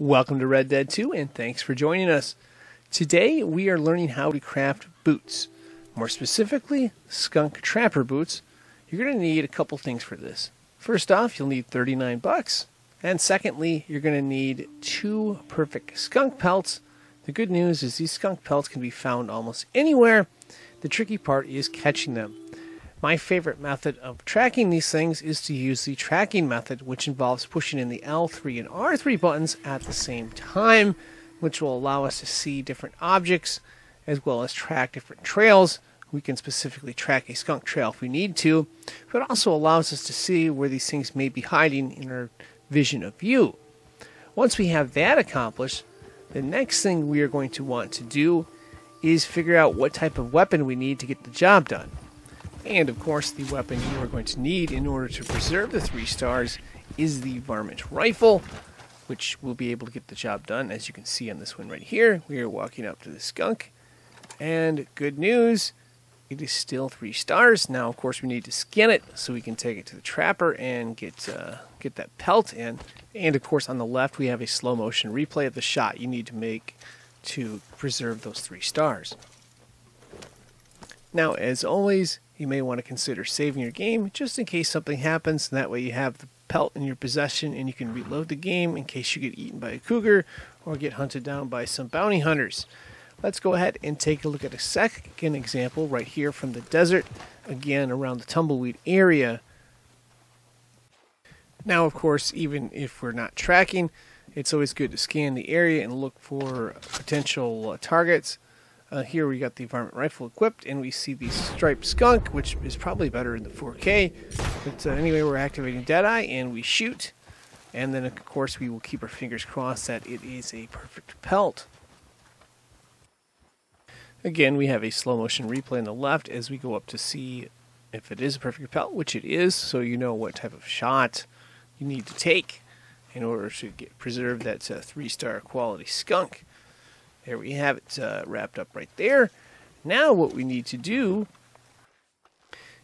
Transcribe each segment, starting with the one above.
Welcome to Red Dead 2 and thanks for joining us. Today we are learning how to craft boots. More specifically, skunk trapper boots. You're going to need a couple things for this. First off, you'll need 39 bucks. And secondly, you're going to need two perfect skunk pelts. The good news is these skunk pelts can be found almost anywhere. The tricky part is catching them. My favorite method of tracking these things is to use the tracking method, which involves pushing in the L3 and R3 buttons at the same time, which will allow us to see different objects as well as track different trails. We can specifically track a skunk trail if we need to, but it also allows us to see where these things may be hiding in our vision of view. Once we have that accomplished, the next thing we are going to want to do is figure out what type of weapon we need to get the job done. And of course, the weapon you are going to need in order to preserve the three stars is the varmint rifle, which will be able to get the job done. As you can see on this one right here, we are walking up to the skunk. And good news, it is still three stars. Now, of course, we need to skin it so we can take it to the trapper and get uh, get that pelt in. And of course, on the left, we have a slow motion replay of the shot you need to make to preserve those three stars. Now, as always, you may want to consider saving your game just in case something happens, and that way you have the pelt in your possession and you can reload the game in case you get eaten by a cougar or get hunted down by some bounty hunters. Let's go ahead and take a look at a second example right here from the desert, again around the tumbleweed area. Now, of course, even if we're not tracking, it's always good to scan the area and look for potential uh, targets. Uh, here we got the varmint rifle equipped, and we see the striped skunk, which is probably better in the 4K. But uh, anyway, we're activating Deadeye, and we shoot. And then, of course, we will keep our fingers crossed that it is a perfect pelt. Again, we have a slow motion replay on the left as we go up to see if it is a perfect pelt, which it is, so you know what type of shot you need to take in order to get preserve that uh, three star quality skunk. There we have it uh, wrapped up right there. Now what we need to do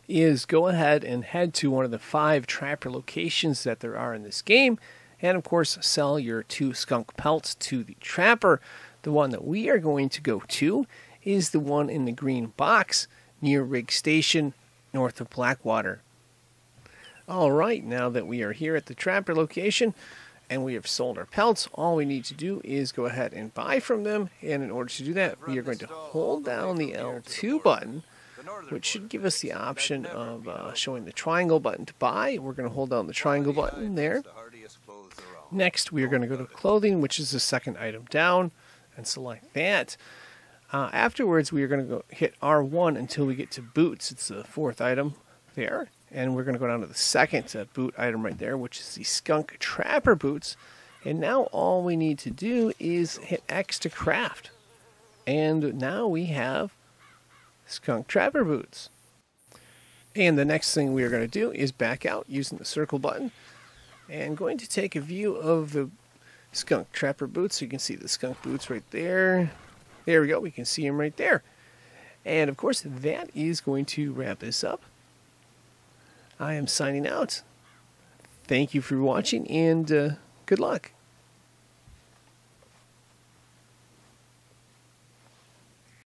is go ahead and head to one of the five trapper locations that there are in this game and of course sell your two skunk pelts to the trapper. The one that we are going to go to is the one in the green box near Riggs Station north of Blackwater. All right, now that we are here at the trapper location, and we have sold our pelts, all we need to do is go ahead and buy from them. And in order to do that, we are going to hold down the L2 button, which should give us the option of uh, showing the triangle button to buy. We're going to hold down the triangle button there. Next, we are going to go to clothing, which is the second item down, and select that. Uh, afterwards, we are going to go hit R1 until we get to boots. It's the fourth item there. And we're going to go down to the second uh, boot item right there, which is the Skunk Trapper Boots. And now all we need to do is hit X to craft. And now we have Skunk Trapper Boots. And the next thing we are going to do is back out using the circle button. And going to take a view of the Skunk Trapper Boots. You can see the Skunk Boots right there. There we go. We can see them right there. And of course, that is going to wrap this up. I am signing out. Thank you for watching and uh, good luck.